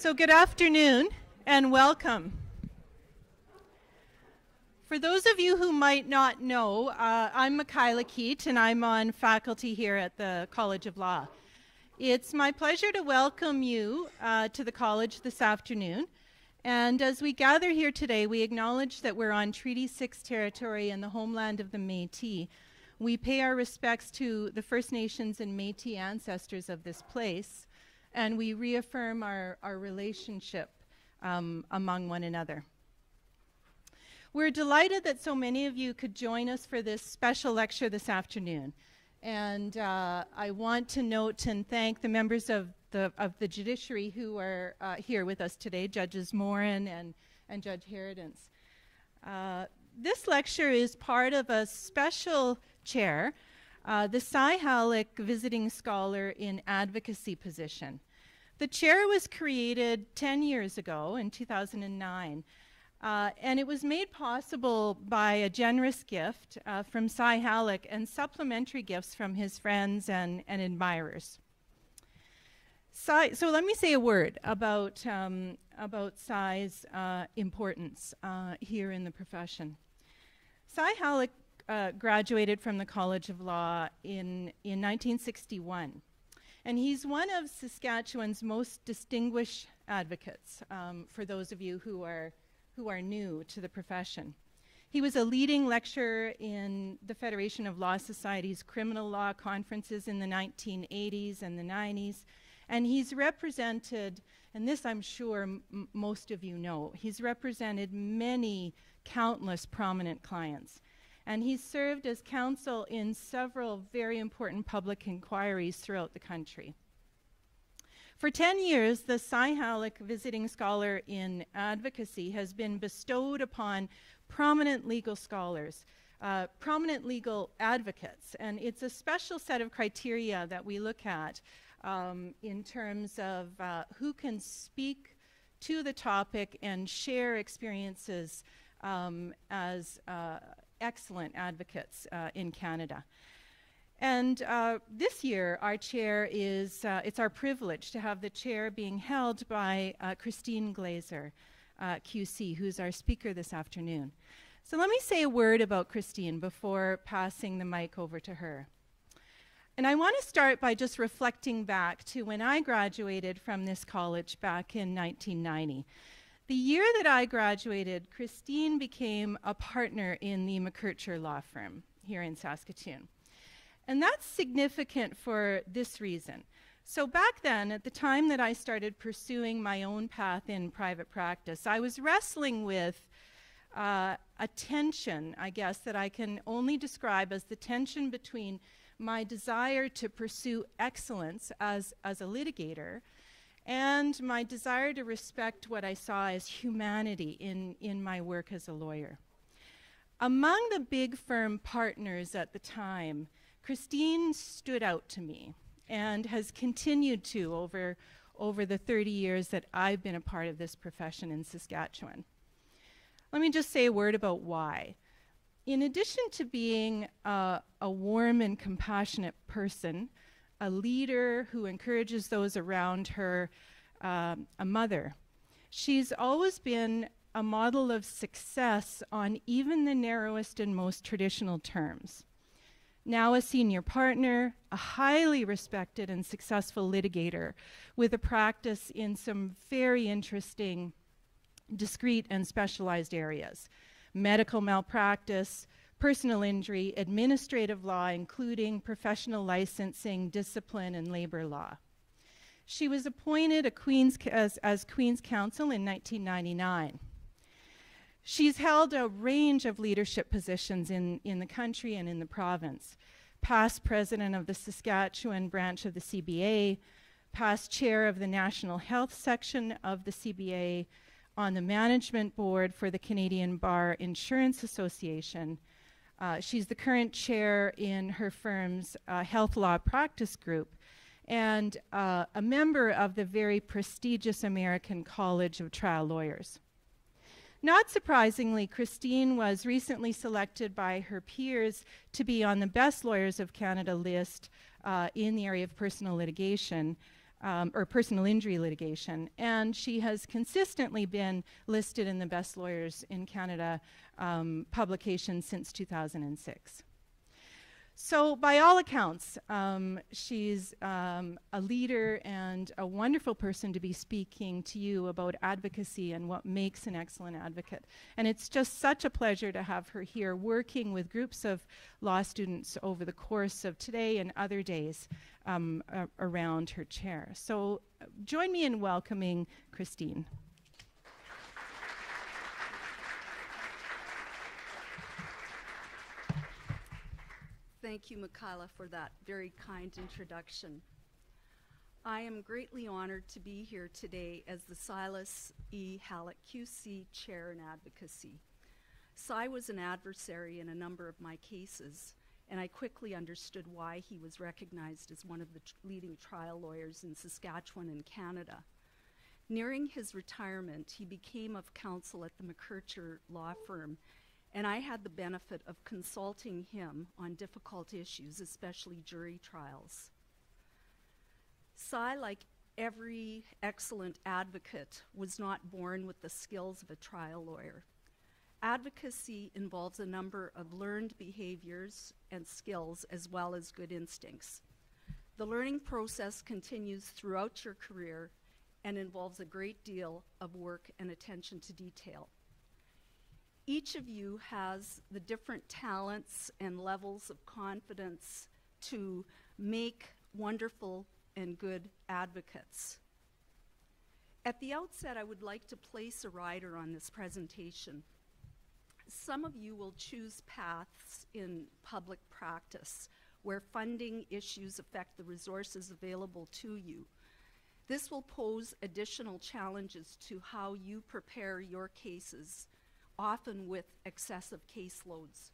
So, good afternoon and welcome. For those of you who might not know, uh, I'm Michaela Keet and I'm on faculty here at the College of Law. It's my pleasure to welcome you uh, to the college this afternoon. And as we gather here today, we acknowledge that we're on Treaty 6 territory in the homeland of the Metis. We pay our respects to the First Nations and Metis ancestors of this place and we reaffirm our, our relationship um, among one another. We're delighted that so many of you could join us for this special lecture this afternoon. And uh, I want to note and thank the members of the, of the judiciary who are uh, here with us today, Judges Morin and, and Judge Herodens. Uh, this lecture is part of a special chair uh, the Cy Halyk Visiting Scholar in Advocacy position. The chair was created 10 years ago in 2009, uh, and it was made possible by a generous gift uh, from Cy Halyk and supplementary gifts from his friends and, and admirers. Cy, so let me say a word about, um, about Cy's uh, importance uh, here in the profession. Cy Halyk uh, graduated from the College of Law in, in 1961. And he's one of Saskatchewan's most distinguished advocates, um, for those of you who are, who are new to the profession. He was a leading lecturer in the Federation of Law Societies criminal law conferences in the 1980s and the 90s. And he's represented, and this I'm sure most of you know, he's represented many, countless prominent clients and he served as counsel in several very important public inquiries throughout the country. For 10 years, the Cy Halyk Visiting Scholar in Advocacy has been bestowed upon prominent legal scholars, uh, prominent legal advocates, and it's a special set of criteria that we look at um, in terms of uh, who can speak to the topic and share experiences um, as uh, excellent advocates uh, in Canada. And uh, this year, our chair is, uh, it's our privilege to have the chair being held by uh, Christine Glazer, uh, QC, who's our speaker this afternoon. So let me say a word about Christine before passing the mic over to her. And I want to start by just reflecting back to when I graduated from this college back in 1990. The year that I graduated, Christine became a partner in the McKercher Law Firm here in Saskatoon. And that's significant for this reason. So, back then, at the time that I started pursuing my own path in private practice, I was wrestling with uh, a tension, I guess, that I can only describe as the tension between my desire to pursue excellence as, as a litigator and my desire to respect what I saw as humanity in, in my work as a lawyer. Among the big firm partners at the time, Christine stood out to me and has continued to over, over the 30 years that I've been a part of this profession in Saskatchewan. Let me just say a word about why. In addition to being uh, a warm and compassionate person, a leader who encourages those around her, um, a mother. She's always been a model of success on even the narrowest and most traditional terms. Now, a senior partner, a highly respected and successful litigator with a practice in some very interesting, discrete, and specialized areas medical malpractice, personal injury, administrative law, including professional licensing, discipline, and labor law. She was appointed a Queen's as, as Queen's Counsel in 1999. She's held a range of leadership positions in, in the country and in the province. Past president of the Saskatchewan branch of the CBA, past chair of the National Health section of the CBA, on the management board for the Canadian Bar Insurance Association, uh, she's the current chair in her firm's uh, health law practice group and uh, a member of the very prestigious American College of Trial Lawyers. Not surprisingly, Christine was recently selected by her peers to be on the Best Lawyers of Canada list uh, in the area of personal litigation um, or personal injury litigation. And she has consistently been listed in the Best Lawyers in Canada um, publication since 2006. So, by all accounts, um, she's um, a leader and a wonderful person to be speaking to you about advocacy and what makes an excellent advocate. And it's just such a pleasure to have her here working with groups of law students over the course of today and other days um, around her chair. So, uh, join me in welcoming Christine. Thank you, Michaela, for that very kind introduction. I am greatly honored to be here today as the Silas E. Halyk QC Chair in Advocacy. Cy was an adversary in a number of my cases, and I quickly understood why he was recognized as one of the tr- leading trial lawyers in Saskatchewan and Canada. Nearing his retirement, he became of counsel at the McKercher Law Firm and I had the benefit of consulting him on difficult issues, especially jury trials. Cy, like every excellent advocate, was not born with the skills of a trial lawyer. Advocacy involves a number of learned behaviors and skills as well as good instincts. The learning process continues throughout your career and involves a great deal of work and attention to detail each of you has the different talents and levels of confidence to make wonderful and good advocates. At the outset, I would like to place a rider on this presentation. Some of you will choose paths in public practice where funding issues affect the resources available to you. This will pose additional challenges to how you prepare your cases often with excessive caseloads.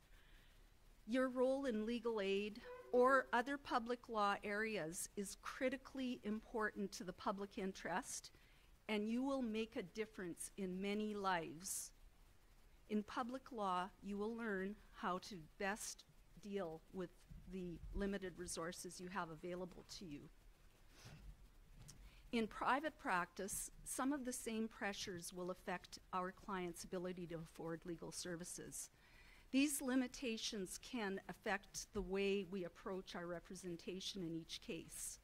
Your role in legal aid or other public law areas is critically important to the public interest, and you will make a difference in many lives. In public law, you will learn how to best deal with the limited resources you have available to you. In private practice, some of the same pressures will affect our clients' ability to afford legal services. These limitations can affect the way we approach our representation in each case.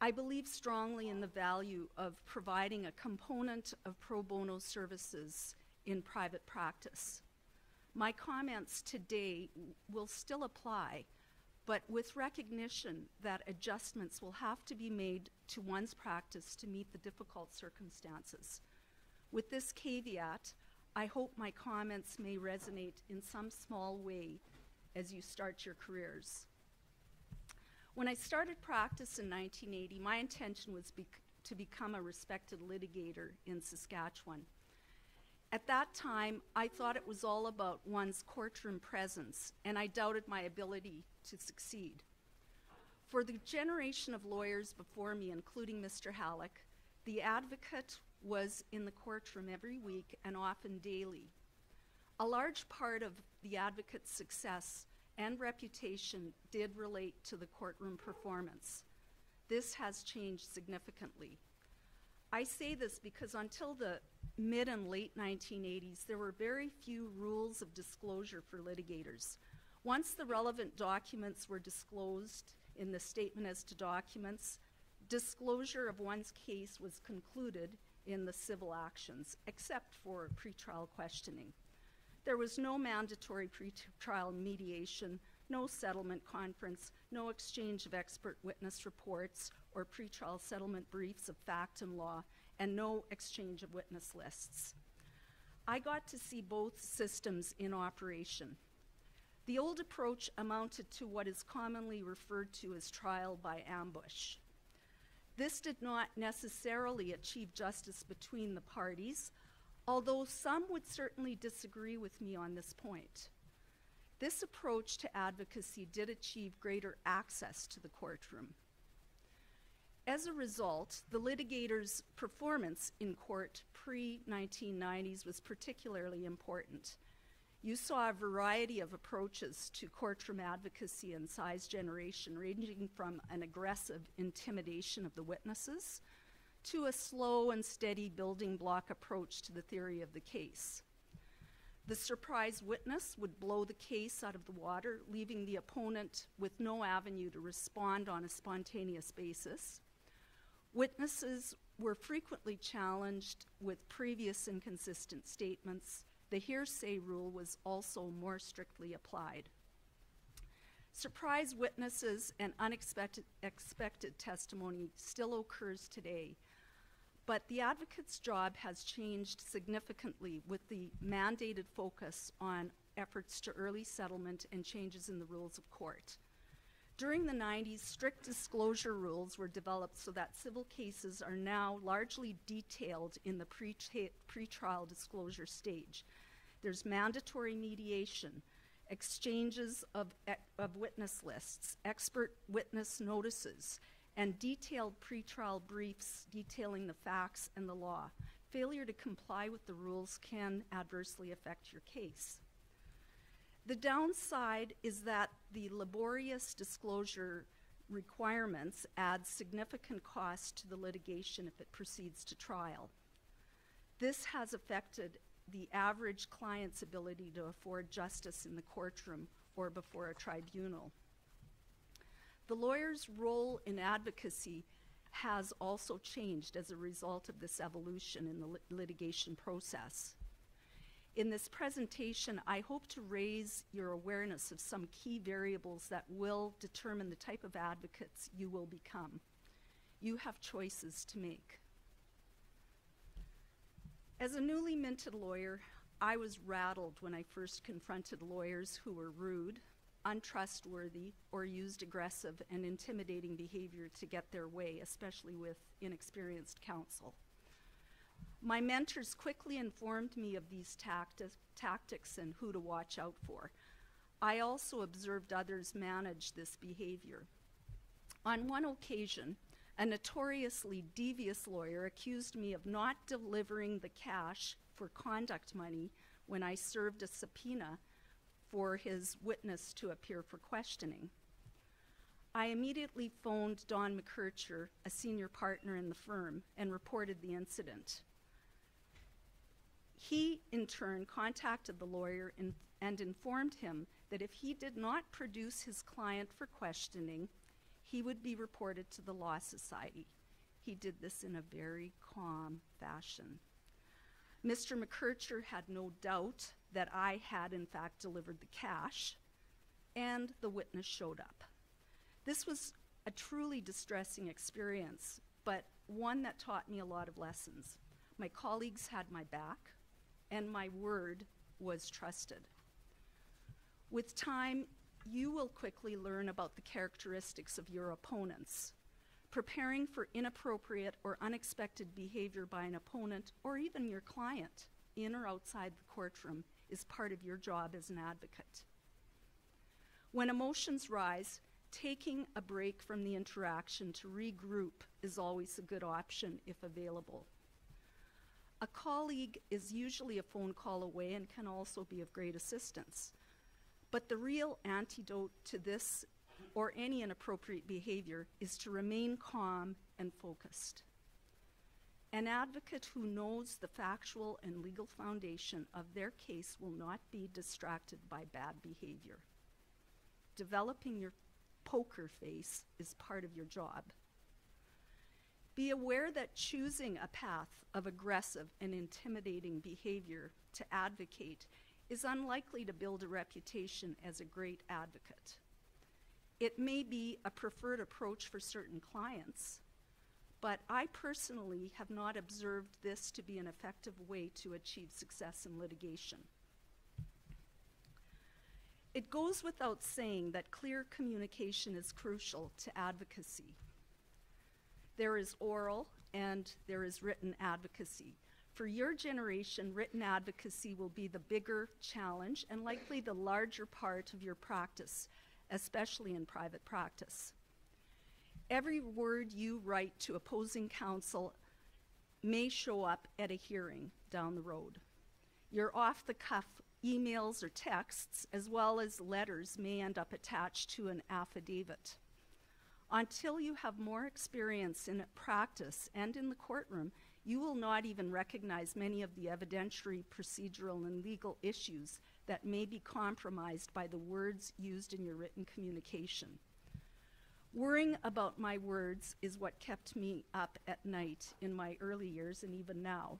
I believe strongly in the value of providing a component of pro bono services in private practice. My comments today will still apply, but with recognition that adjustments will have to be made to one's practice to meet the difficult circumstances. With this caveat, I hope my comments may resonate in some small way as you start your careers. When I started practice in 1980, my intention was bec- to become a respected litigator in Saskatchewan. At that time, I thought it was all about one's courtroom presence, and I doubted my ability to succeed. For the generation of lawyers before me, including Mr. Halyk, the advocate was in the courtroom every week and often daily. A large part of the advocate's success and reputation did relate to the courtroom performance. This has changed significantly. I say this because until the mid and late 1980s, there were very few rules of disclosure for litigators. Once the relevant documents were disclosed in the statement as to documents, disclosure of one's case was concluded in the civil actions, except for pretrial questioning. There was no mandatory pretrial mediation, no settlement conference, no exchange of expert witness reports or pretrial settlement briefs of fact and law, and no exchange of witness lists. I got to see both systems in operation. The old approach amounted to what is commonly referred to as trial by ambush. This did not necessarily achieve justice between the parties, although some would certainly disagree with me on this point. This approach to advocacy did achieve greater access to the courtroom. As a result, the litigator's performance in court pre 1990s was particularly important. You saw a variety of approaches to courtroom advocacy and Cy's generation, ranging from an aggressive intimidation of the witnesses to a slow and steady building block approach to the theory of the case. The surprise witness would blow the case out of the water, leaving the opponent with no avenue to respond on a spontaneous basis. Witnesses were frequently challenged with previous inconsistent statements. The hearsay rule was also more strictly applied. Surprise witnesses and unexpected expected testimony still occurs today, but the advocate's job has changed significantly with the mandated focus on efforts to early settlement and changes in the rules of court. During the 90s, strict disclosure rules were developed so that civil cases are now largely detailed in the pre pretrial disclosure stage. There's mandatory mediation, exchanges of, of witness lists, expert witness notices, and detailed pretrial briefs detailing the facts and the law. Failure to comply with the rules can adversely affect your case. The downside is that the laborious disclosure requirements add significant cost to the litigation if it proceeds to trial. This has affected the average client's ability to afford justice in the courtroom or before a tribunal. The lawyer's role in advocacy has also changed as a result of this evolution in the lit litigation process. In this presentation, I hope to raise your awareness of some key variables that will determine the type of advocates you will become. You have choices to make. As a newly minted lawyer, I was rattled when I first confronted lawyers who were rude, untrustworthy, or used aggressive and intimidating behavior to get their way, especially with inexperienced counsel. My mentors quickly informed me of these tacti tactics and who to watch out for. I also observed others manage this behavior. On one occasion, a notoriously devious lawyer accused me of not delivering the cash for conduct money when I served a subpoena for his witness to appear for questioning. I immediately phoned Don McKercher, a senior partner in the firm, and reported the incident. He, in turn, contacted the lawyer in, and informed him that if he did not produce his client for questioning, he would be reported to the Law Society. He did this in a very calm fashion. Mr. McKercher had no doubt that I had, in fact, delivered the cash, and the witness showed up. This was a truly distressing experience, but one that taught me a lot of lessons. My colleagues had my back and my word was trusted. With time, you will quickly learn about the characteristics of your opponents. Preparing for inappropriate or unexpected behavior by an opponent or even your client, in or outside the courtroom, is part of your job as an advocate. When emotions rise, taking a break from the interaction to regroup is always a good option if available. A colleague is usually a phone call away and can also be of great assistance. But the real antidote to this or any inappropriate behavior is to remain calm and focused. An advocate who knows the factual and legal foundation of their case will not be distracted by bad behavior. Developing your poker face is part of your job. Be aware that choosing a path of aggressive and intimidating behavior to advocate is unlikely to build a reputation as a great advocate. It may be a preferred approach for certain clients, but I personally have not observed this to be an effective way to achieve success in litigation. It goes without saying that clear communication is crucial to advocacy. There is oral and there is written advocacy. For your generation, written advocacy will be the bigger challenge and likely the larger part of your practice, especially in private practice. Every word you write to opposing counsel may show up at a hearing down the road. Your off the cuff emails, or texts, as well as letters, may end up attached to an affidavit. Until you have more experience in practice and in the courtroom, you will not even recognize many of the evidentiary, procedural, and legal issues that may be compromised by the words used in your written communication. Worrying about my words is what kept me up at night in my early years and even now.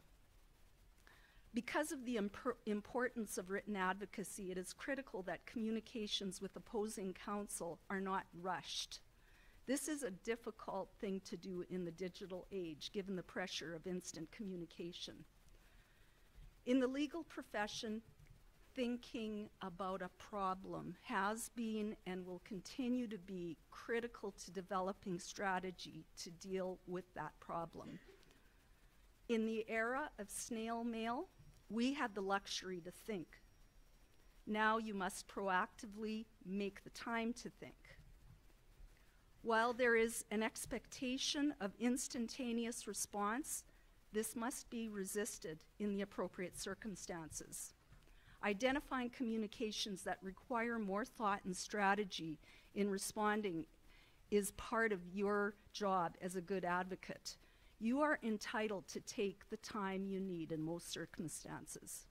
Because of the impor- importance of written advocacy, it is critical that communications with opposing counsel are not rushed. This is a difficult thing to do in the digital age, given the pressure of instant communication. In the legal profession, thinking about a problem has been and will continue to be critical to developing strategy to deal with that problem. In the era of snail mail, we had the luxury to think. Now you must proactively make the time to think. While there is an expectation of instantaneous response, this must be resisted in the appropriate circumstances. Identifying communications that require more thought and strategy in responding is part of your job as a good advocate. You are entitled to take the time you need in most circumstances.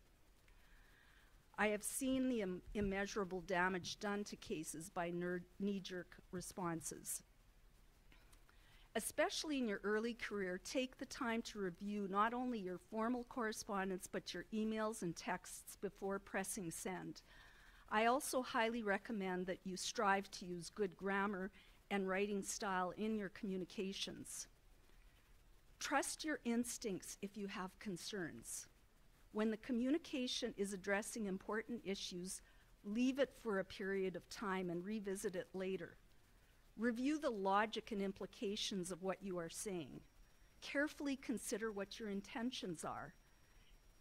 I have seen the Im- immeasurable damage done to cases by knee jerk responses. Especially in your early career, take the time to review not only your formal correspondence but your emails and texts before pressing send. I also highly recommend that you strive to use good grammar and writing style in your communications. Trust your instincts if you have concerns. When the communication is addressing important issues, leave it for a period of time and revisit it later. Review the logic and implications of what you are saying. Carefully consider what your intentions are.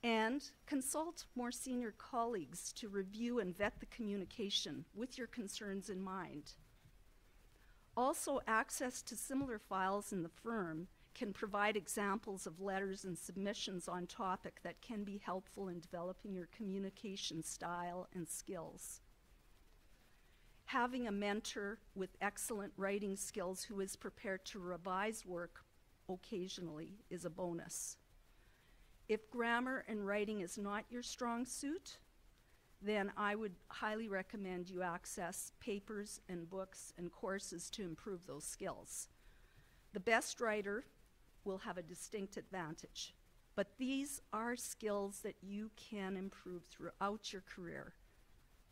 And consult more senior colleagues to review and vet the communication with your concerns in mind. Also, access to similar files in the firm can provide examples of letters and submissions on topic that can be helpful in developing your communication style and skills. Having a mentor with excellent writing skills who is prepared to revise work occasionally is a bonus. If grammar and writing is not your strong suit, then I would highly recommend you access papers and books and courses to improve those skills. The best writer will have a distinct advantage. But these are skills that you can improve throughout your career.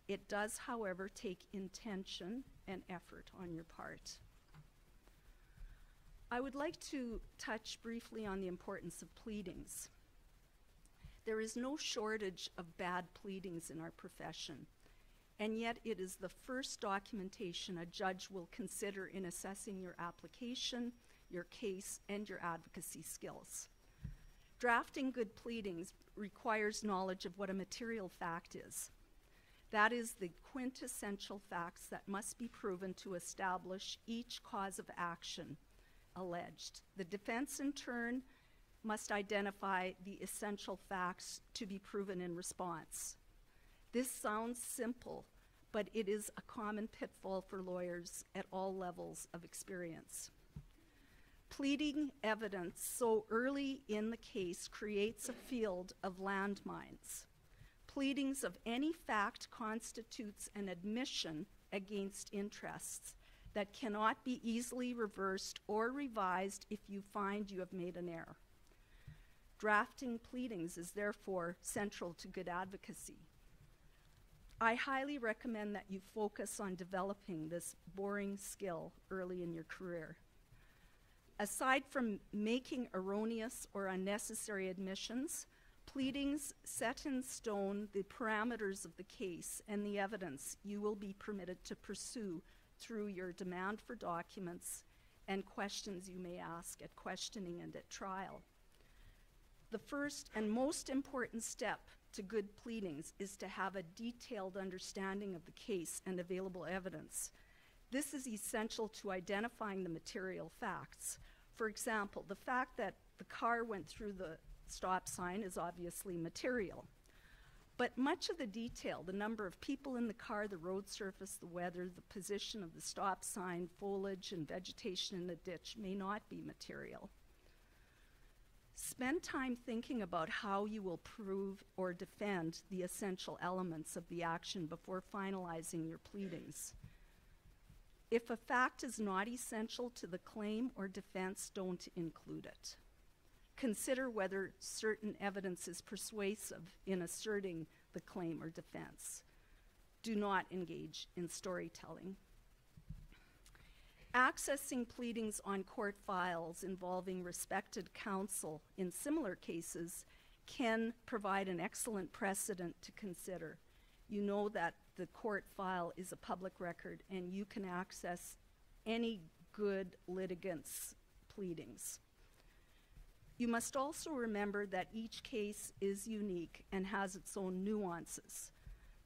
It does, however, take intention and effort on your part. I would like to touch briefly on the importance of pleadings. There is no shortage of bad pleadings in our profession, and yet it is the first documentation a judge will consider in assessing your application your case, and your advocacy skills. Drafting good pleadings requires knowledge of what a material fact is. That is the quintessential facts that must be proven to establish each cause of action alleged. The defense, in turn, must identify the essential facts to be proven in response. This sounds simple, but it is a common pitfall for lawyers at all levels of experience. Pleading evidence so early in the case creates a field of landmines. Pleadings of any fact constitutes an admission against interests that cannot be easily reversed or revised if you find you have made an error. Drafting pleadings is therefore central to good advocacy. I highly recommend that you focus on developing this boring skill early in your career. Aside from making erroneous or unnecessary admissions, pleadings set in stone the parameters of the case and the evidence you will be permitted to pursue through your demand for documents and questions you may ask at questioning and at trial. The first and most important step to good pleadings is to have a detailed understanding of the case and available evidence. This is essential to identifying the material facts. For example, the fact that the car went through the stop sign is obviously material. But much of the detail, the number of people in the car, the road surface, the weather, the position of the stop sign, foliage, and vegetation in the ditch may not be material. Spend time thinking about how you will prove or defend the essential elements of the action before finalizing your pleadings. If a fact is not essential to the claim or defense, don't include it. Consider whether certain evidence is persuasive in asserting the claim or defense. Do not engage in storytelling. Accessing pleadings on court files involving respected counsel in similar cases can provide an excellent precedent to consider. You know that the court file is a public record and you can access any good litigant's pleadings. You must also remember that each case is unique and has its own nuances.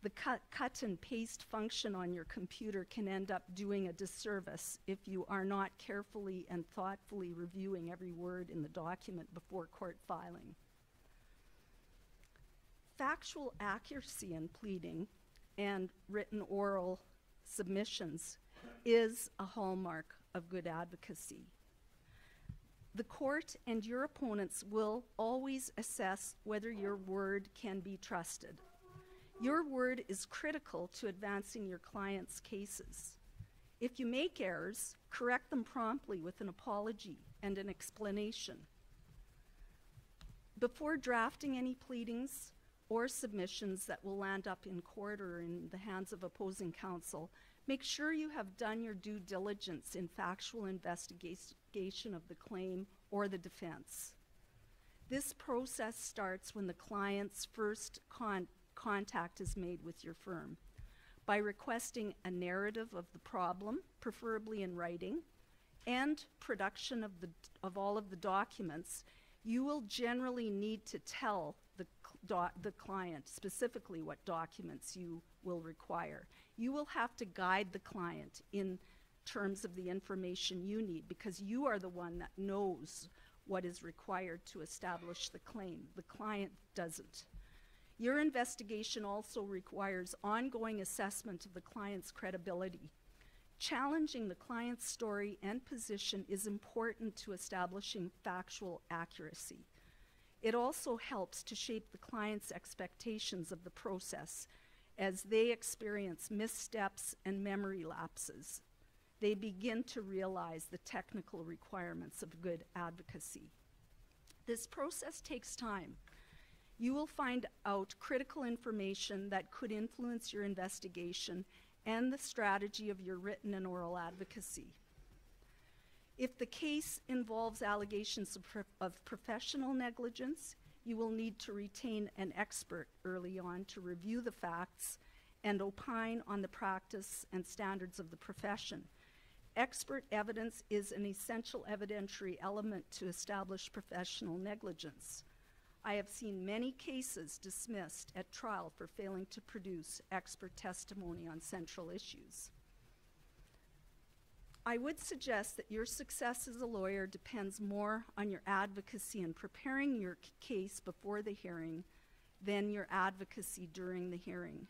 The cut, cut and paste function on your computer can end up doing a disservice if you are not carefully and thoughtfully reviewing every word in the document before court filing. Factual accuracy in pleading and written oral submissions is a hallmark of good advocacy. The court and your opponents will always assess whether your word can be trusted. Your word is critical to advancing your client's cases. If you make errors, correct them promptly with an apology and an explanation. Before drafting any pleadings or submissions that will land up in court or in the hands of opposing counsel, make sure you have done your due diligence in factual investigation of the claim or the defense. This process starts when the client's first con- contact is made with your firm by requesting a narrative of the problem, preferably in writing, and production of, the, of all of the documents, you will generally need to tell the client specifically what documents you will require. You will have to guide the client in terms of the information you need because you are the one that knows what is required to establish the claim. The client doesn't. Your investigation also requires ongoing assessment of the client's credibility. Challenging the client's story and position is important to establishing factual accuracy. It also helps to shape the client's expectations of the process as they experience missteps and memory lapses. They begin to realize the technical requirements of good advocacy. This process takes time. You will find out critical information that could influence your investigation and the strategy of your written and oral advocacy. If the case involves allegations of, pro- of, professional negligence, you will need to retain an expert early on to review the facts and opine on the practice and standards of the profession. Expert evidence is an essential evidentiary element to establish professional negligence. I have seen many cases dismissed at trial for failing to produce expert testimony on central issues. I would suggest that your success as a lawyer depends more on your advocacy in preparing your case before the hearing than your advocacy during the hearing.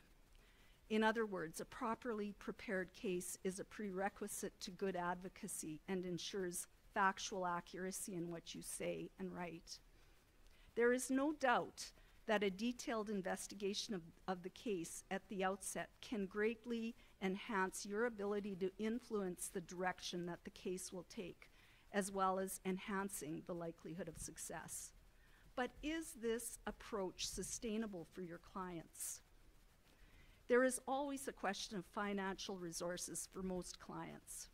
In other words, a properly prepared case is a prerequisite to good advocacy and ensures factual accuracy in what you say and write. There is no doubt that a detailed investigation of, of the case at the outset can greatly enhance your ability to influence the direction that the case will take, as well as enhancing the likelihood of success. But is this approach sustainable for your clients? There is always a question of financial resources for most clients.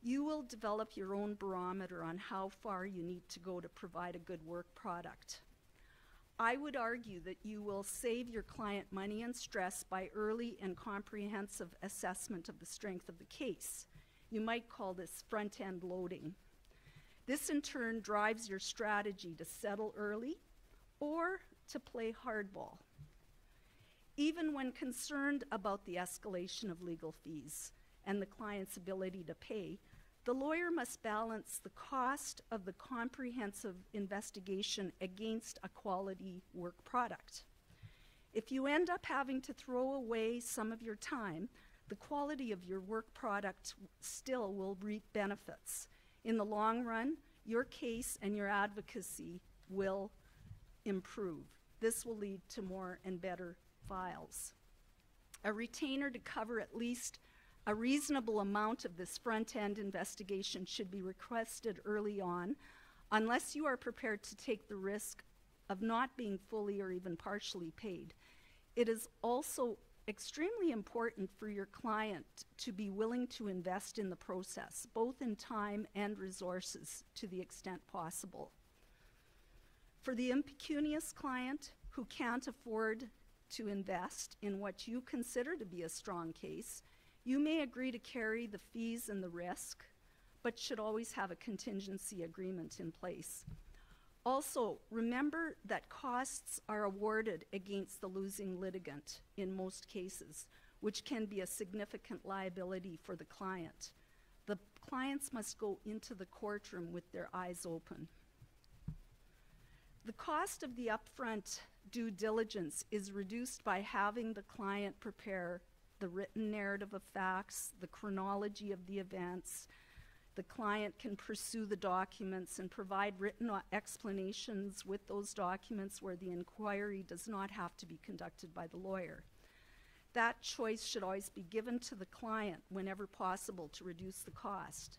You will develop your own barometer on how far you need to go to provide a good work product. I would argue that you will save your client money and stress by early and comprehensive assessment of the strength of the case. You might call this front end loading. This in turn drives your strategy to settle early or to play hardball. Even when concerned about the escalation of legal fees and the client's ability to pay, the lawyer must balance the cost of the comprehensive investigation against a quality work product. If you end up having to throw away some of your time, the quality of your work product still will reap benefits. In the long run, your case and your advocacy will improve. This will lead to more and better files. A retainer to cover at least a reasonable amount of this front end investigation should be requested early on, unless you are prepared to take the risk of not being fully or even partially paid. It is also extremely important for your client to be willing to invest in the process, both in time and resources to the extent possible. For the impecunious client who can't afford to invest in what you consider to be a strong case, you may agree to carry the fees and the risk, but should always have a contingency agreement in place. Also, remember that costs are awarded against the losing litigant in most cases, which can be a significant liability for the client. The clients must go into the courtroom with their eyes open. The cost of the upfront due diligence is reduced by having the client prepare the written narrative of facts, the chronology of the events. The client can pursue the documents and provide written explanations with those documents where the inquiry does not have to be conducted by the lawyer. That choice should always be given to the client whenever possible to reduce the cost.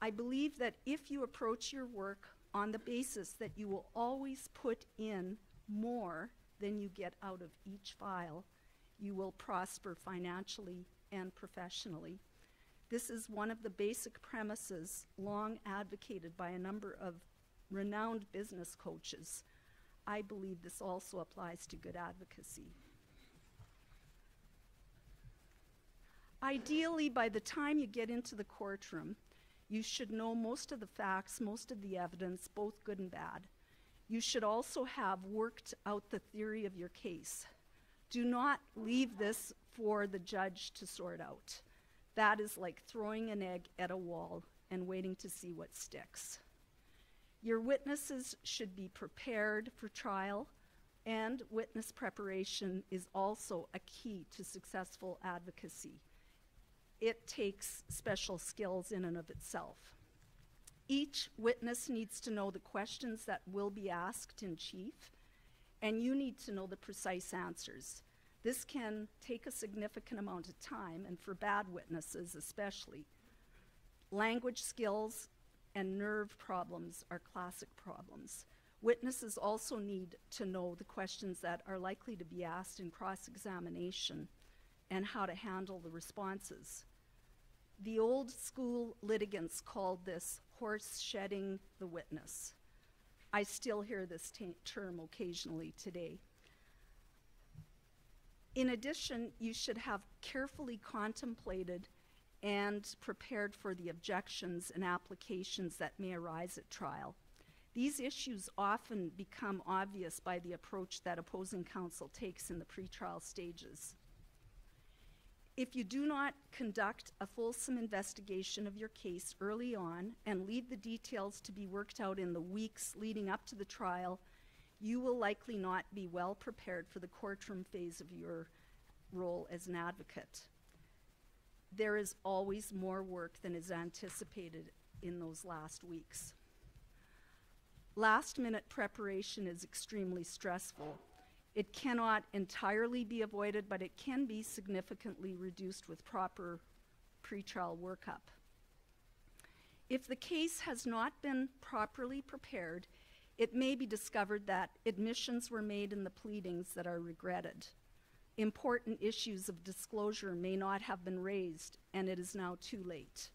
I believe that if you approach your work on the basis that you will always put in more than you get out of each file, you will prosper financially and professionally. This is one of the basic premises long advocated by a number of renowned business coaches. I believe this also applies to good advocacy. Ideally, by the time you get into the courtroom, you should know most of the facts, most of the evidence, both good and bad. You should also have worked out the theory of your case. Do not leave this for the judge to sort out. That is like throwing an egg at a wall and waiting to see what sticks. Your witnesses should be prepared for trial, and witness preparation is also a key to successful advocacy. It takes special skills in and of itself. Each witness needs to know the questions that will be asked in chief, and you need to know the precise answers. This can take a significant amount of time, and for bad witnesses especially. Language skills and nerve problems are classic problems. Witnesses also need to know the questions that are likely to be asked in cross examination and how to handle the responses. The old school litigants called this horse shedding the witness. I still hear this term occasionally today. In addition, you should have carefully contemplated and prepared for the objections and applications that may arise at trial. These issues often become obvious by the approach that opposing counsel takes in the pretrial stages. If you do not conduct a fulsome investigation of your case early on and leave the details to be worked out in the weeks leading up to the trial, you will likely not be well prepared for the courtroom phase of your role as an advocate. There is always more work than is anticipated in those last weeks. Last minute preparation is extremely stressful it cannot entirely be avoided, but it can be significantly reduced with proper pretrial workup. If the case has not been properly prepared, it may be discovered that admissions were made in the pleadings that are regretted. Important issues of disclosure may not have been raised, and it is now too late.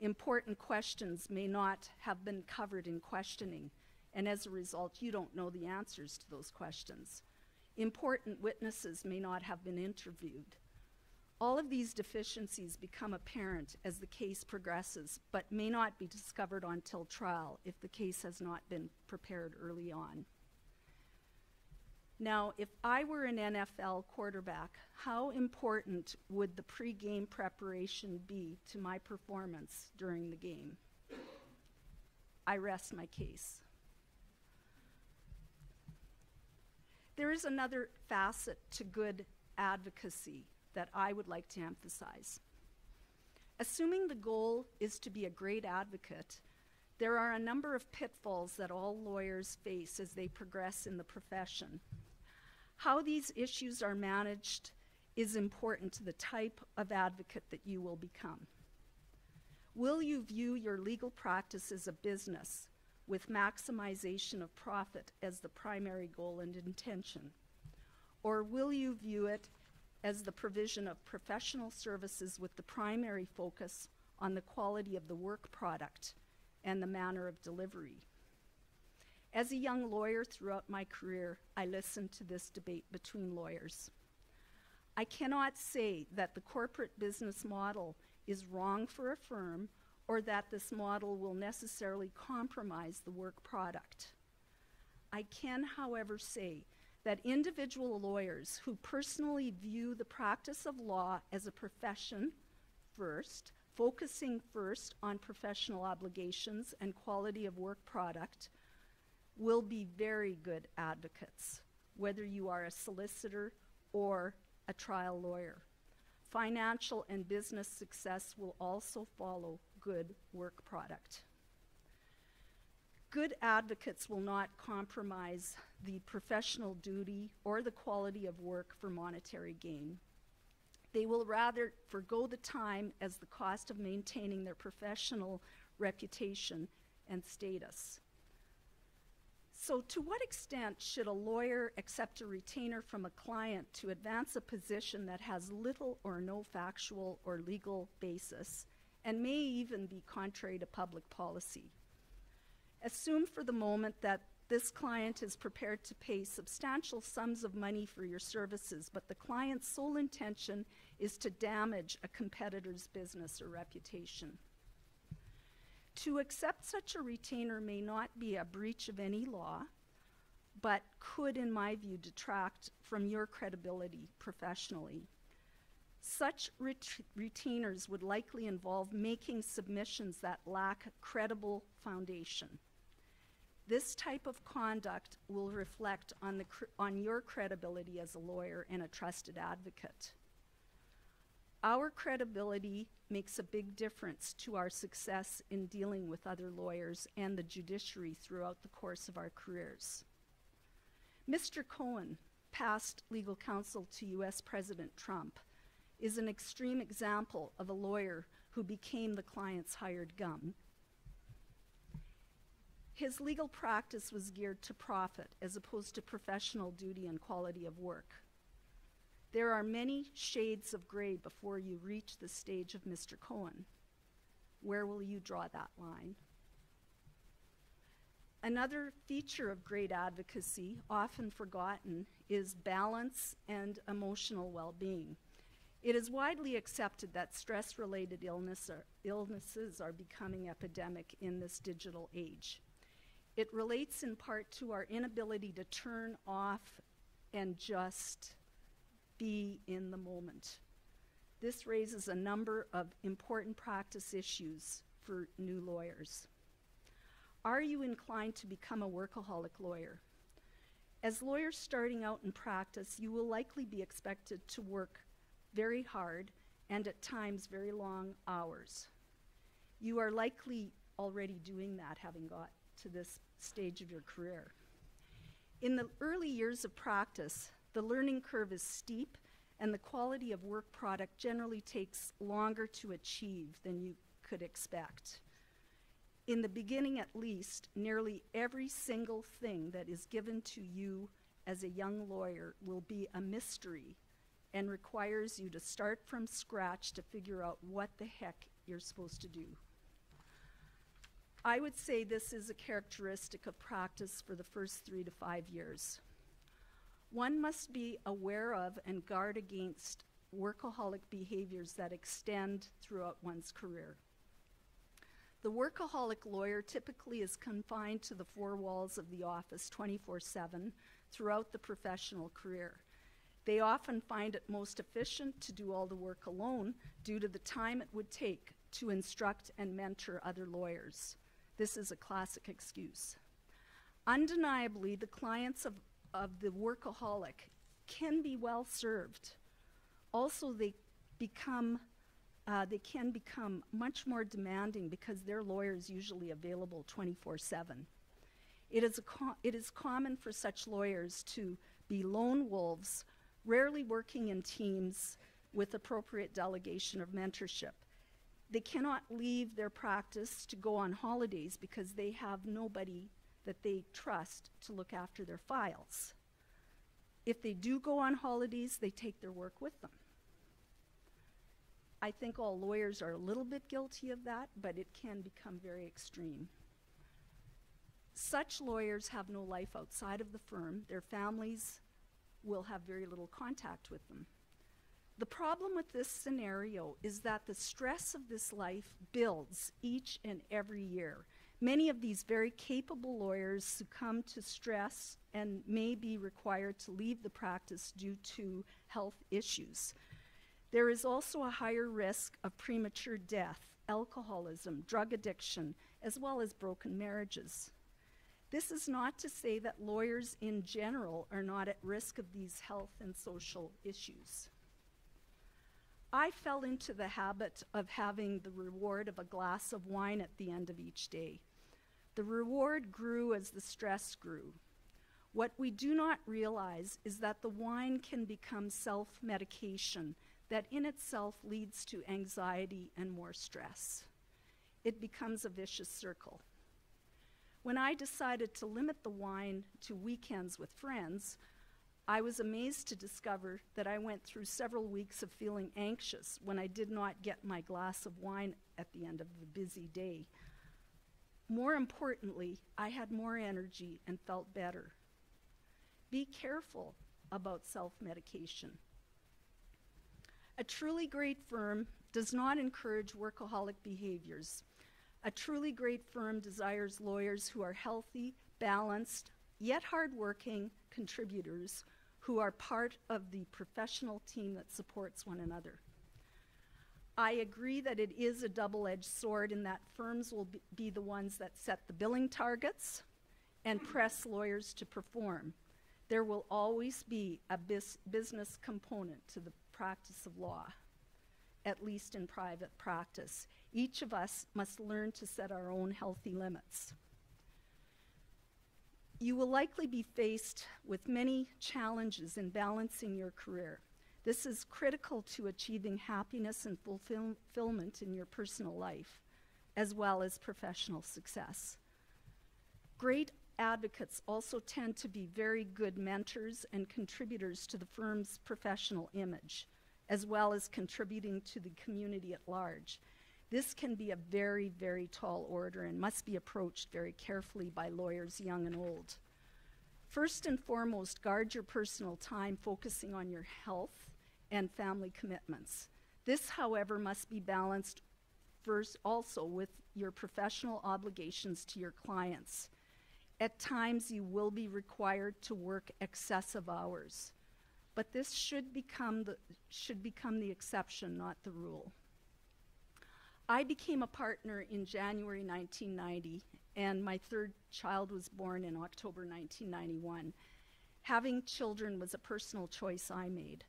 Important questions may not have been covered in questioning, and as a result, you don't know the answers to those questions. Important witnesses may not have been interviewed. All of these deficiencies become apparent as the case progresses, but may not be discovered until trial if the case has not been prepared early on. Now, if I were an NFL quarterback, how important would the pregame preparation be to my performance during the game? I rest my case. There is another facet to good advocacy that I would like to emphasize. Assuming the goal is to be a great advocate, there are a number of pitfalls that all lawyers face as they progress in the profession. How these issues are managed is important to the type of advocate that you will become. Will you view your legal practice as a business with maximization of profit as the primary goal and intention? Or will you view it as the provision of professional services with the primary focus on the quality of the work product and the manner of delivery? As a young lawyer throughout my career, I listened to this debate between lawyers. I cannot say that the corporate business model is wrong for a firm or that this model will necessarily compromise the work product. I can, however, say that individual lawyers who personally view the practice of law as a profession first, focusing first on professional obligations and quality of work product, will be very good advocates, whether you are a solicitor or a trial lawyer. Financial and business success will also follow good work product. Good advocates will not compromise the professional duty or the quality of work for monetary gain. They will rather forego the time as the cost of maintaining their professional reputation and status. So, to what extent should a lawyer accept a retainer from a client to advance a position that has little or no factual or legal basis and may even be contrary to public policy? Assume for the moment that this client is prepared to pay substantial sums of money for your services, but the client's sole intention is to damage a competitor's business or reputation. To accept such a retainer may not be a breach of any law, but could, in my view, detract from your credibility professionally. Such ret- retainers would likely involve making submissions that lack credible foundation. This type of conduct will reflect on, the on your credibility as a lawyer and a trusted advocate. Our credibility makes a big difference to our success in dealing with other lawyers and the judiciary throughout the course of our careers. Mr. Cohen, past legal counsel to US President Trump, is an extreme example of a lawyer who became the client's hired gun. His legal practice was geared to profit as opposed to professional duty and quality of work. There are many shades of gray before you reach the stage of Mr. Cohen. Where will you draw that line? Another feature of great advocacy, often forgotten, is balance and emotional well being. It is widely accepted that stress related illness illnesses are becoming epidemic in this digital age. It relates in part to our inability to turn off and just be in the moment. This raises a number of important practice issues for new lawyers. Are you inclined to become a workaholic lawyer? As lawyers starting out in practice, you will likely be expected to work very hard and at times very long hours. You are likely already doing that, having got to this stage of your career. In the early years of practice, the learning curve is steep, and the quality of work product generally takes longer to achieve than you could expect. In the beginning, at least, nearly every single thing that is given to you as a young lawyer will be a mystery and requires you to start from scratch to figure out what the heck you're supposed to do. I would say this is a characteristic of practice for the first three to five years. One must be aware of and guard against workaholic behaviors that extend throughout one's career. The workaholic lawyer typically is confined to the four walls of the office 24 7 throughout the professional career. They often find it most efficient to do all the work alone due to the time it would take to instruct and mentor other lawyers. This is a classic excuse. Undeniably, the clients of of the workaholic can be well served. Also, they become uh, they can become much more demanding because their lawyer is usually available 24 7. It is, it is common for such lawyers to be lone wolves, rarely working in teams with appropriate delegation of mentorship. They cannot leave their practice to go on holidays because they have nobody that they trust to look after their files. If they do go on holidays, they take their work with them. I think all lawyers are a little bit guilty of that, but it can become very extreme. Such lawyers have no life outside of the firm. Their families will have very little contact with them. The problem with this scenario is that the stress of this life builds each and every year. Many of these very capable lawyers succumb to stress and may be required to leave the practice due to health issues. There is also a higher risk of premature death, alcoholism, drug addiction, as well as broken marriages. This is not to say that lawyers in general are not at risk of these health and social issues. I fell into the habit of having the reward of a glass of wine at the end of each day. The reward grew as the stress grew. What we do not realize is that the wine can become self medication that in itself leads to anxiety and more stress. It becomes a vicious circle. When I decided to limit the wine to weekends with friends, I was amazed to discover that I went through several weeks of feeling anxious when I did not get my glass of wine at the end of the busy day. More importantly, I had more energy and felt better. Be careful about self medication. A truly great firm does not encourage workaholic behaviors. A truly great firm desires lawyers who are healthy, balanced, yet hardworking contributors who are part of the professional team that supports one another. I agree that it is a double edged sword in that firms will be the ones that set the billing targets and press lawyers to perform. There will always be a business component to the practice of law, at least in private practice. Each of us must learn to set our own healthy limits. You will likely be faced with many challenges in balancing your career. This is critical to achieving happiness and fulfillment in your personal life, as well as professional success. Great advocates also tend to be very good mentors and contributors to the firm's professional image, as well as contributing to the community at large. This can be a very, very tall order and must be approached very carefully by lawyers young and old. First and foremost, guard your personal time focusing on your health and family commitments. This, however, must be balanced first also with your professional obligations to your clients. At times, you will be required to work excessive hours, but this should become the, should become the exception, not the rule. I became a partner in January 1990, and my third child was born in October 1991. Having children was a personal choice I made.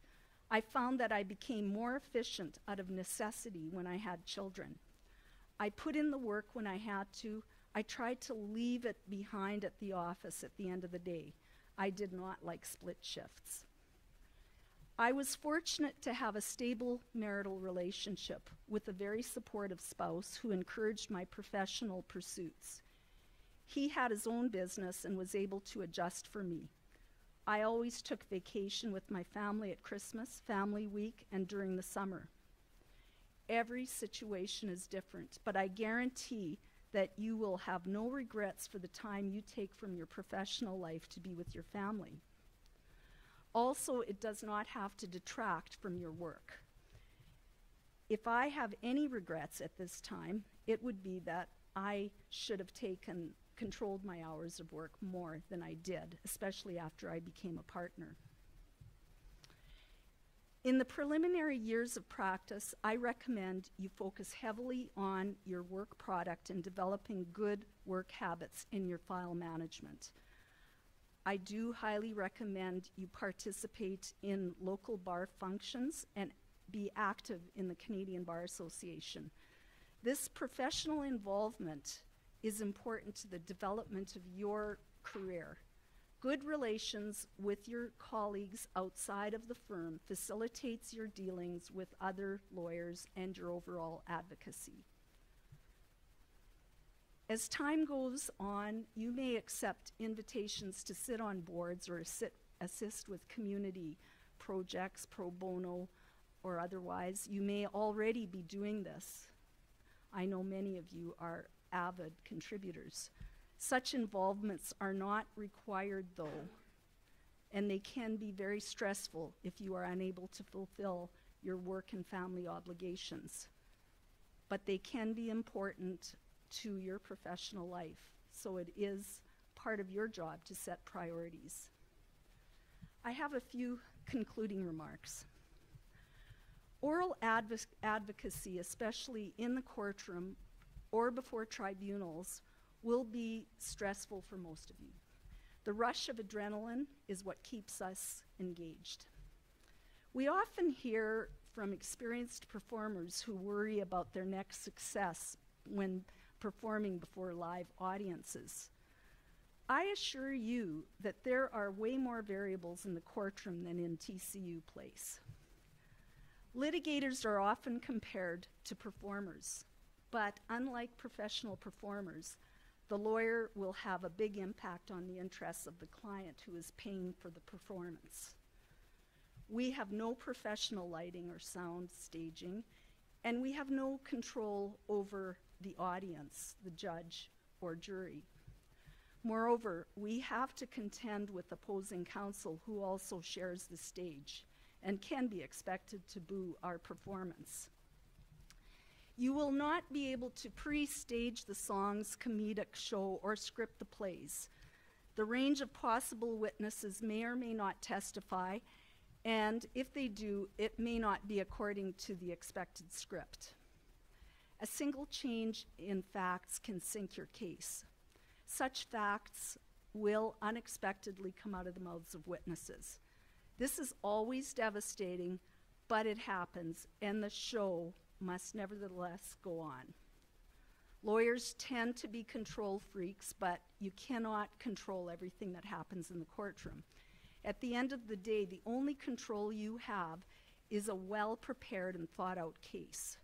I found that I became more efficient out of necessity when I had children. I put in the work when I had to, I tried to leave it behind at the office at the end of the day. I did not like split shifts. I was fortunate to have a stable marital relationship with a very supportive spouse who encouraged my professional pursuits. He had his own business and was able to adjust for me. I always took vacation with my family at Christmas, family week, and during the summer. Every situation is different, but I guarantee that you will have no regrets for the time you take from your professional life to be with your family. Also, it does not have to detract from your work. If I have any regrets at this time, it would be that I should have taken controlled my hours of work more than I did, especially after I became a partner. In the preliminary years of practice, I recommend you focus heavily on your work product and developing good work habits in your file management. I do highly recommend you participate in local bar functions and be active in the Canadian Bar Association. This professional involvement is important to the development of your career. Good relations with your colleagues outside of the firm facilitates your dealings with other lawyers and your overall advocacy. As time goes on, you may accept invitations to sit on boards or assist with community projects pro bono or otherwise. You may already be doing this. I know many of you are avid contributors. Such involvements are not required, though, and they can be very stressful if you are unable to fulfill your work and family obligations. But they can be important to your professional life, so it is part of your job to set priorities. I have a few concluding remarks. Oral advo- advocacy, especially in the courtroom or before tribunals, will be stressful for most of you. The rush of adrenaline is what keeps us engaged. We often hear from experienced performers who worry about their next success when performing before live audiences. I assure you that there are way more variables in the courtroom than in TCU place. Litigators are often compared to performers, but unlike professional performers, the lawyer will have a big impact on the interests of the client who is paying for the performance. We have no professional lighting or sound staging, and we have no control over the audience, the judge, or jury. Moreover, we have to contend with opposing counsel who also shares the stage and can be expected to boo our performance. You will not be able to pre stage the song's comedic show or script the plays. The range of possible witnesses may or may not testify, and if they do, it may not be according to the expected script. A single change in facts can sink your case. Such facts will unexpectedly come out of the mouths of witnesses. This is always devastating, but it happens, and the show must nevertheless go on. Lawyers tend to be control freaks, but you cannot control everything that happens in the courtroom. At the end of the day, the only control you have is a well prepared and thought out case.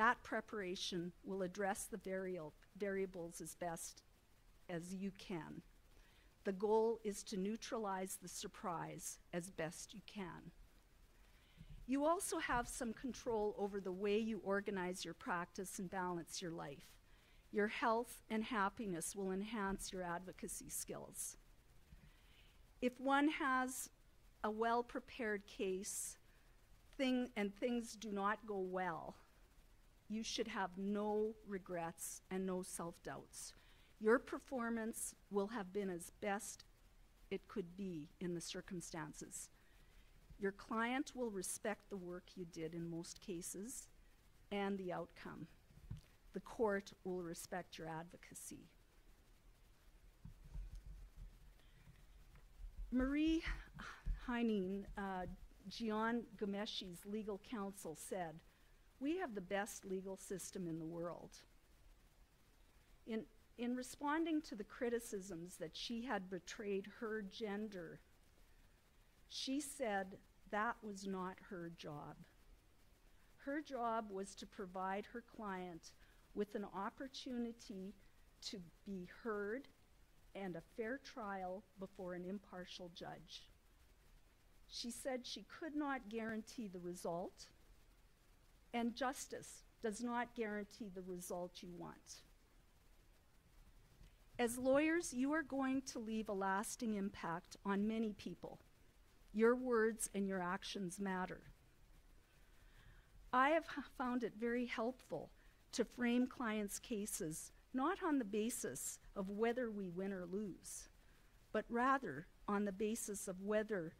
That preparation will address the variable, variables as best as you can. The goal is to neutralize the surprise as best you can. You also have some control over the way you organize your practice and balance your life. Your health and happiness will enhance your advocacy skills. If one has a well prepared case thing, and things do not go well, you should have no regrets and no self doubts. Your performance will have been as best it could be in the circumstances. Your client will respect the work you did in most cases and the outcome. The court will respect your advocacy. Marie Henein, uh, Jian Ghomeshi's legal counsel, said, We have the best legal system in the world. In, in responding to the criticisms that she had betrayed her gender, she said that was not her job. Her job was to provide her client with an opportunity to be heard and a fair trial before an impartial judge. She said she could not guarantee the result, and justice does not guarantee the result you want. As lawyers, you are going to leave a lasting impact on many people. Your words and your actions matter. I have found it very helpful to frame clients' cases not on the basis of whether we win or lose, but rather on the basis of whether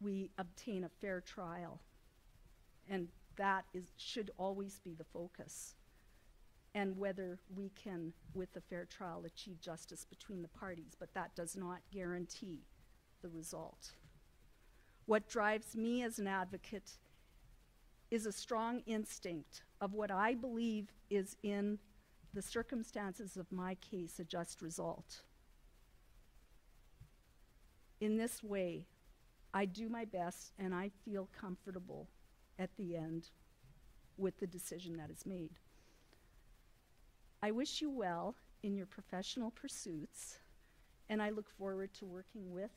we obtain a fair trial. And that is, should always be the focus. and whether we can, with a fair trial, achieve justice between the parties, but that does not guarantee the result. What drives me as an advocate is a strong instinct of what I believe is in the circumstances of my case a just result. In this way, I do my best and I feel comfortable at the end with the decision that is made. I wish you well in your professional pursuits, and I look forward to working with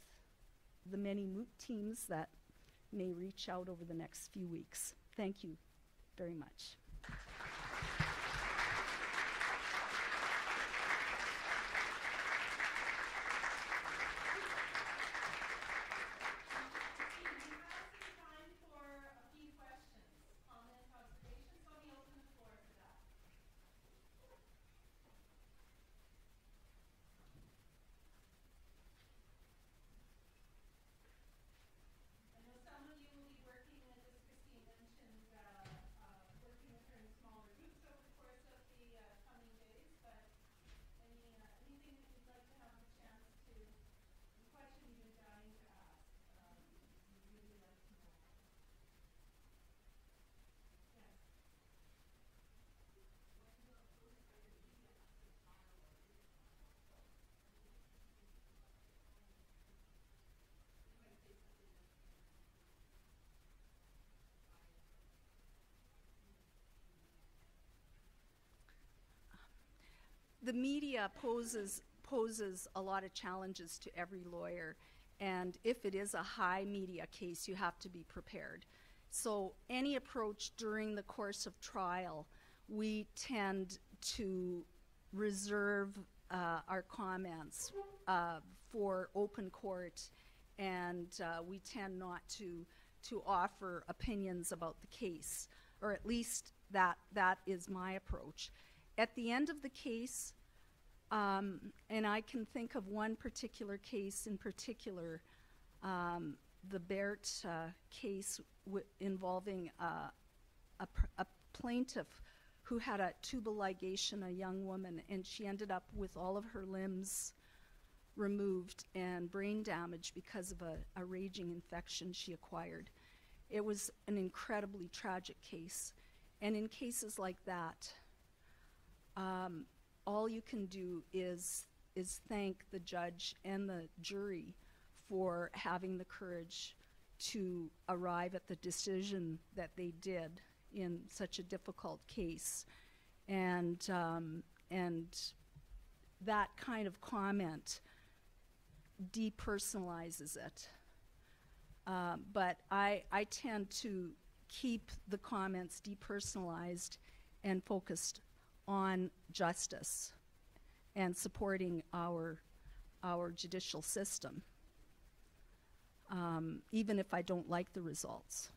the many moot teams that may reach out over the next few weeks. Thank you very much. time for a few questions, comments, observations. Let me open the floor for that. I know some of you will be working, as Christine mentioned, uh, uh, working with her in smaller groups over the course of the uh, coming days, but any, uh, anything that you'd like to have a chance to, any question you've been dying to ask, um, you'd really like to know. Yes. The media poses poses a lot of challenges to every lawyer. And if it is a high media case you have to be prepared. So any approach during the course of trial we tend to reserve uh, our comments uh, for open court. And uh, we tend not to to offer opinions about the case or at least that that is my approach. At the end of the case, um, and I can think of one particular case in particular, um, the Bert uh, case involving uh, a, a plaintiff who had a tubal ligation, a young woman, and she ended up with all of her limbs removed and brain damage because of a, a raging infection she acquired. It was an incredibly tragic case. And in cases like that, um, all you can do is is thank the judge and the jury for having the courage to arrive at the decision that they did in such a difficult case, and um, and that kind of comment depersonalizes it. Um, but I, I tend to keep the comments depersonalized and focused on justice and supporting our, our judicial system, um, even if I don't like the results.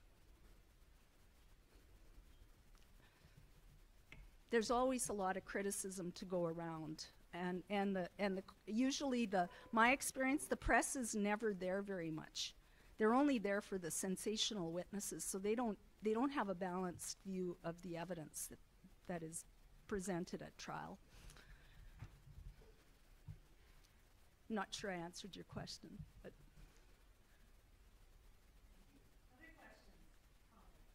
There's always a lot of criticism to go around. And, and, the, and the, usually the, my experience, the press is never there very much. They're only there for the sensational witnesses, so they don't, they don't have a balanced view of the evidence that, that is presented at trial. Not sure I answered your question, but Other questions? Comments?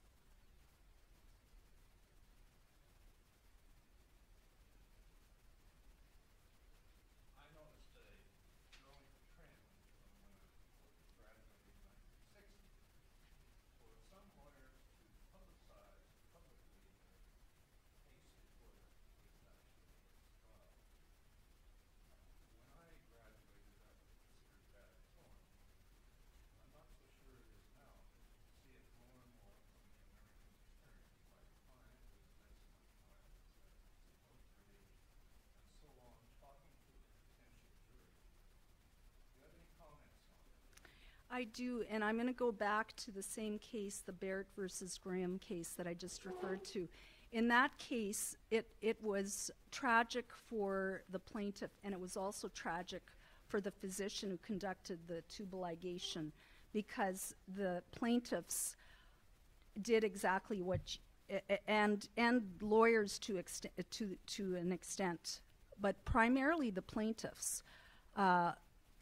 I noticed a growing trend from when I graduated in 1960 for some lawyers to publicize publicly their case before the case actually gets trial. When I graduated, that was considered bad form. I'm not so sure it is now. I see it more and more from the American experience. My client was this, my client was that, supposed rage, and so on, talking to a potential jury. Do you have any comments on it? I do, and I'm going to go back to the same case, the Barrett versus Graham case that I just referred to. In that case, it, it was tragic for the plaintiff, and it was also tragic for the physician who conducted the tubal ligation because the plaintiffs did exactly what and and lawyers to extent to to an extent, but primarily the plaintiffs uh,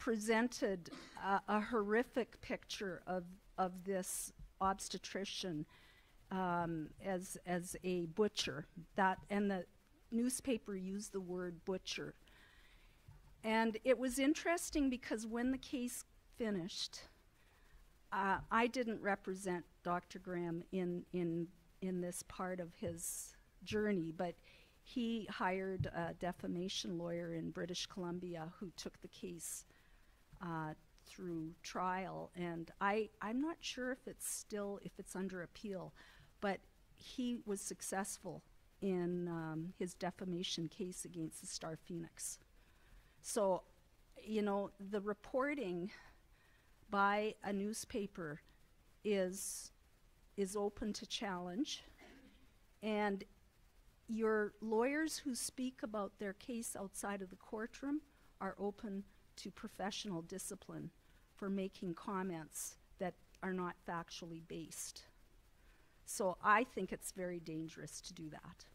presented a, a horrific picture of of this obstetrician um, as as a butcher. That and the newspaper used the word butcher. And it was interesting because when the case finished, uh, I didn't represent Dr. Graham in, in, in this part of his journey, but he hired a defamation lawyer in British Columbia who took the case uh, through trial. And I, I'm not sure if it's still, if it's under appeal, but he was successful in um, his defamation case against the Star Phoenix. So, you know, the reporting by a newspaper is is open to challenge and your lawyers who speak about their case outside of the courtroom are open to professional discipline for making comments that are not factually based. So I think it's very dangerous to do that.